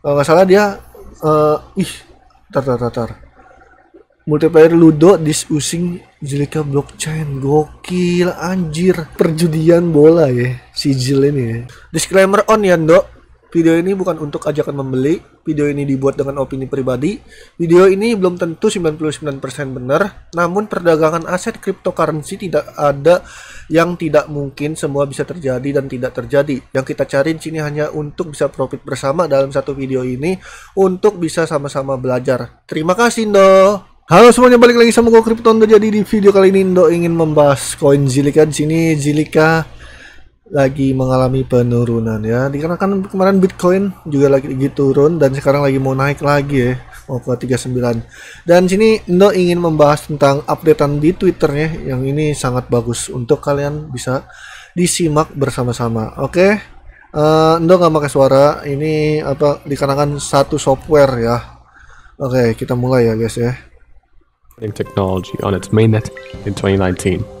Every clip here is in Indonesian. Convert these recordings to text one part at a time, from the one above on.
kalau nggak salah dia eh ih tar tar tar, tar. multiplayer Ludo dis using Zilika blockchain gokil anjir perjudian bola ya si Jil ini ya. disclaimer on ya Ndo Video ini bukan untuk ajakan membeli. Video ini dibuat dengan opini pribadi. Video ini belum tentu 99% benar. Namun perdagangan aset cryptocurrency tidak ada yang tidak mungkin semua bisa terjadi dan tidak terjadi. Yang kita cari di sini hanya untuk bisa profit bersama dalam satu video ini untuk bisa sama-sama belajar. Terima kasih, Ndo. Halo semuanya, balik lagi sama gue Krypton. Jadi di video kali ini Ndo ingin membahas koin Zilika di sini. Zilika lagi mengalami penurunan ya. Dikarenakan kemarin Bitcoin juga lagi, lagi turun dan sekarang lagi mau naik lagi ya mau ke 39 dan sini Ndo ingin membahas tentang updatean di Twitternya yang ini sangat bagus untuk kalian bisa disimak bersama-sama. Oke? Okay? uh, eh, Ndo nggak pakai suara ini apa dikarenakan satu software ya. Oke okay, kita mulai ya guys ya. Technology on its mainnet in 2019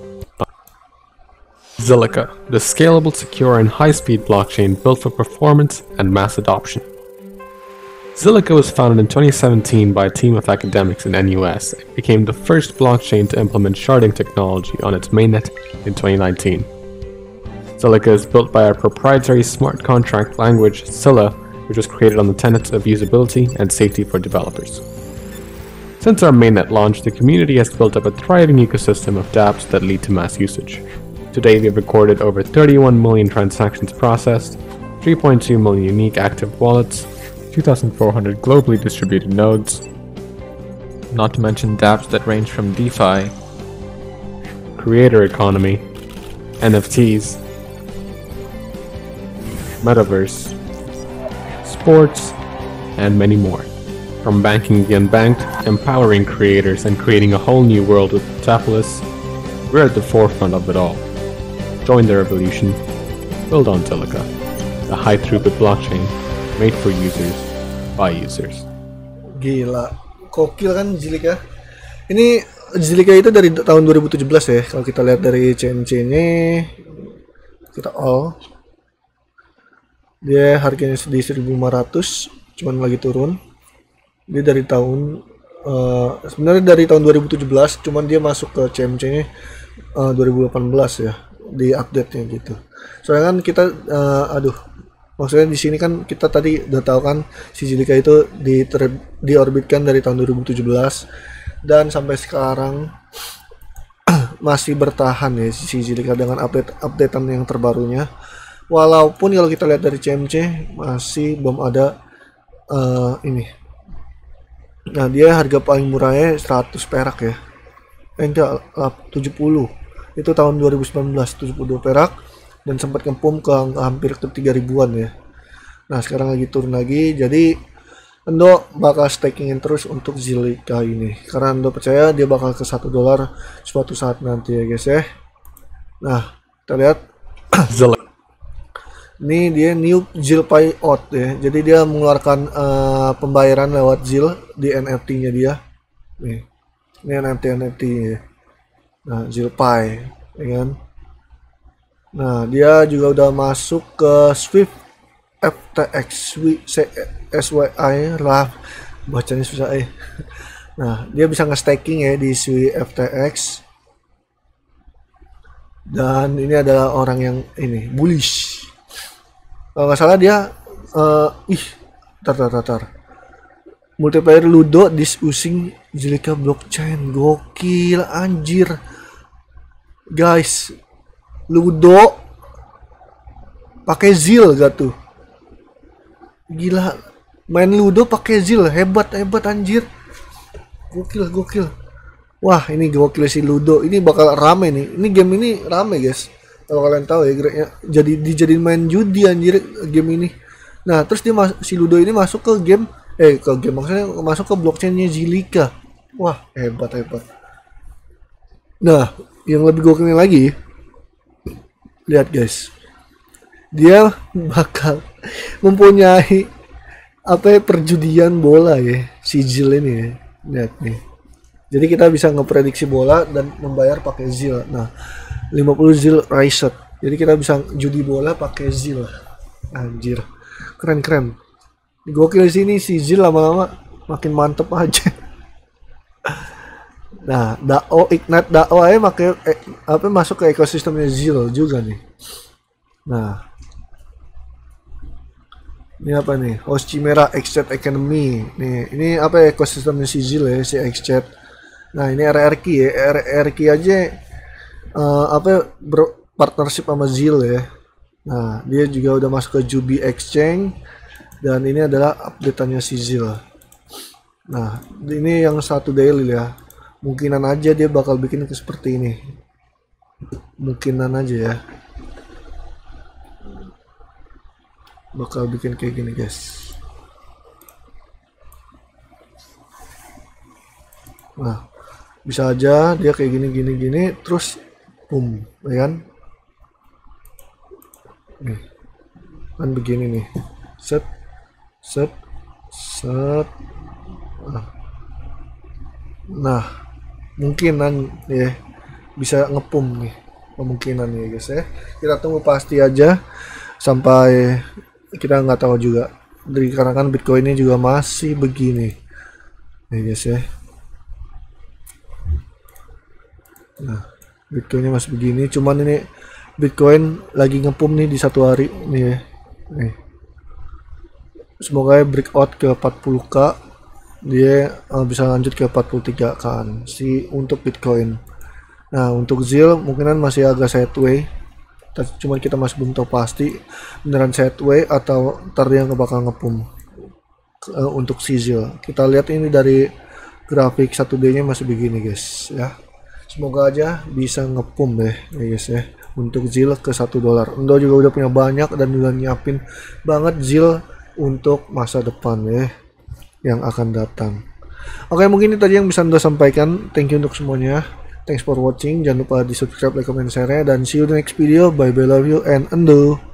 Zilliqa, the scalable, secure, and high-speed blockchain built for performance and mass adoption. Zilliqa was founded in 2017 by a team of academics in NUS and became the first blockchain to implement sharding technology on its mainnet in 2019. Zilliqa is built by our proprietary smart contract language, Scylla, which was created on the tenets of usability and safety for developers. Since our mainnet launch, the community has built up a thriving ecosystem of dApps that lead to mass usage. Today we've recorded over 31 million transactions processed, 3.2 million unique active wallets, 2,400 globally distributed nodes, not to mention dApps that range from DeFi, creator economy, NFTs, metaverse, sports, and many more. From banking the unbanked, empowering creators, and creating a whole new world with Tapolis, we're at the forefront of it all. Join the revolution. Build on Telica, a high throughput blockchain made for users by users. Gila, kokil kan Zilika. Ini Zilika itu dari tahun 2017 ya. Kalau kita lihat dari CNC-nya kita all dia harganya di 1500 cuman lagi turun dia dari tahun uh, sebenarnya dari tahun 2017 cuman dia masuk ke CMC nya uh, 2018 ya di update nya gitu. Soalnya kan kita uh, aduh maksudnya di sini kan kita tadi udah tahu kan si Zilika itu di diorbitkan dari tahun 2017 dan sampai sekarang masih bertahan ya si Zilika dengan update updatean yang terbarunya. Walaupun kalau kita lihat dari CMC masih belum ada uh, ini. Nah dia harga paling murahnya 100 perak ya. Eh, enggak 70 itu tahun 2019 72 perak. Dan sempat kempum ke hampir ke 3 ribuan ya. Nah sekarang lagi turun lagi. Jadi Endo bakal stakingin terus untuk Zilika ini. Karena Endo percaya dia bakal ke 1 dolar suatu saat nanti ya guys ya. Nah kita lihat. Ini dia new Zil Pay out ya. Jadi dia mengeluarkan uh, pembayaran lewat Zil di NFT nya dia. Nih. Ini NFT NFT ya Nah, Zilpay, ya kan? Nah, dia juga udah masuk ke Swift FTX SYI lah bacanya susah eh. Nah, dia bisa nge-staking ya di Swift FTX. Dan ini adalah orang yang ini bullish. Kalau nggak salah dia uh, ih tar tar tar, tar. Multiplayer Ludo dis using blockchain. Gokil anjir. Guys ludo pakai zil gak tuh? Gila main ludo pakai zil hebat hebat anjir. Gokil gokil. Wah ini gokil si ludo. Ini bakal rame nih. Ini game ini rame guys. Kalau kalian tahu ya jadi dijadiin main judi anjir game ini. Nah terus dia si ludo ini masuk ke game eh ke game maksudnya masuk ke blockchainnya Zilika wah hebat hebat. Nah yang lebih gokilnya lagi. Lihat guys. Dia bakal mempunyai apa ya perjudian bola ya si Zil ini ya. Lihat nih. Jadi kita bisa ngeprediksi bola dan membayar pakai Zil. Nah 50 Zil Riset jadi kita bisa judi bola pakai Zil. Anjir. Keren keren gokil di sini si Zil lama-lama makin mantep aja. Nah dao ignite dao aja pakai eh, apa masuk ke ekosistemnya Zil juga nih. Nah ini apa nih? Host Chimera Xchat Academy. Nih ini apa ya, ekosistemnya si Zil ya si Xchat? Nah ini RRQ ya RRQ aja eh, apa bro, partnership sama Zil ya. Nah dia juga udah masuk ke Jubi Exchange dan ini adalah updateannya si Zil. Nah ini yang satu daily ya. Mungkinan aja dia bakal bikin seperti ini. Mungkinan aja ya. Bakal bikin kayak gini guys. Nah bisa aja dia kayak gini gini gini terus boom ya kan? Nih kan begini nih. Set set. Set. Nah, nah mungkinan ya bisa ngepum nih kemungkinan ya guys ya. Kita tunggu pasti aja sampai kita nggak tahu juga. Dari karena kan bitcoin ini juga masih begini. Ya guys ya. Nah bitcoinnya masih begini. Cuman ini bitcoin lagi ngepum nih di satu hari. Nih ya. Nih semoga ya breakout ke 40k dia uh, bisa lanjut ke 43 kan si untuk bitcoin. Nah untuk zil mungkinan masih agak sideways cuma kita masih belum tahu pasti beneran sideways atau ntar dia bakal ngepum uh, untuk si zil. Kita lihat ini dari grafik 1 D nya masih begini guys ya. Semoga aja bisa ngepum deh ya guys ya untuk zil ke 1 dolar. Endo juga udah punya banyak dan udah nyiapin banget zil untuk masa depan ya yang akan datang. Oke mungkin itu tadi yang bisa anda sampaikan. Thank you untuk semuanya. Thanks for watching. Jangan lupa di subscribe like comment share dan see you the next video. Bye bye love you and endo